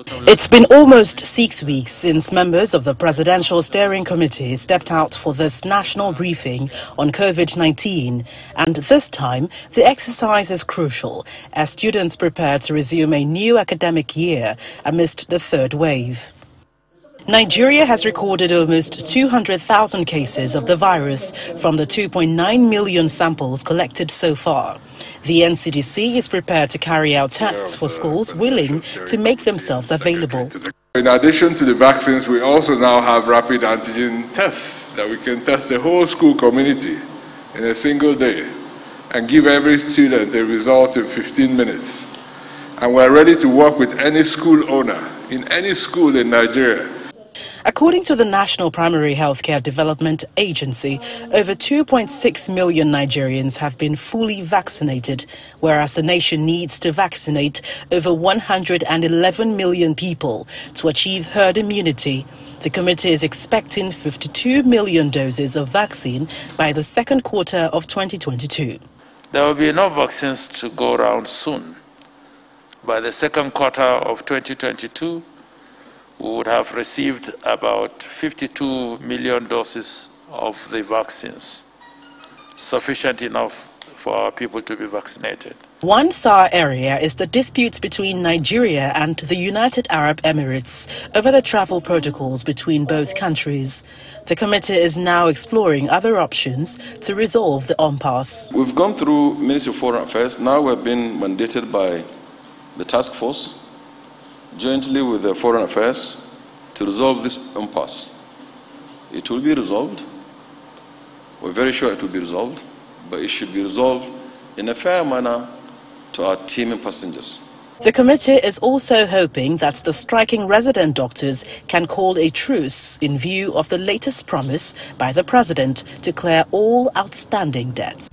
It's been almost six weeks since members of the Presidential Steering Committee stepped out for this national briefing on COVID-19 and this time the exercise is crucial as students prepare to resume a new academic year amidst the third wave. Nigeria has recorded almost 200,000 cases of the virus from the 2.9 million samples collected so far. The NCDC is prepared to carry out tests for schools willing to make themselves available. In addition to the vaccines, we also now have rapid antigen tests that we can test the whole school community in a single day and give every student the result in 15 minutes. And we're ready to work with any school owner in any school in Nigeria According to the National Primary Healthcare Development Agency, over 2.6 million Nigerians have been fully vaccinated, whereas the nation needs to vaccinate over 111 million people to achieve herd immunity. The committee is expecting 52 million doses of vaccine by the second quarter of 2022. There will be enough vaccines to go around soon. By the second quarter of 2022, we would have received about 52 million doses of the vaccines, sufficient enough for our people to be vaccinated. One sour area is the dispute between Nigeria and the United Arab Emirates over the travel protocols between both countries. The committee is now exploring other options to resolve the impasse. We've gone through Ministry of Foreign Affairs. Now we're being mandated by the task force jointly with the Foreign Affairs to resolve this impasse. It will be resolved. We're very sure it will be resolved, but it should be resolved in a fair manner to our team and passengers. The committee is also hoping that the striking resident doctors can call a truce in view of the latest promise by the president to clear all outstanding debts.